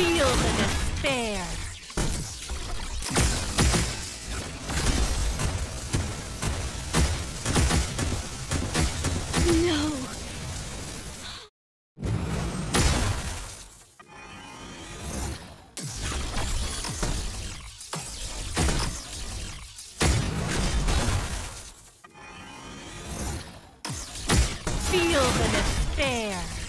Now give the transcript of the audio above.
feel the despair. Feel the despair.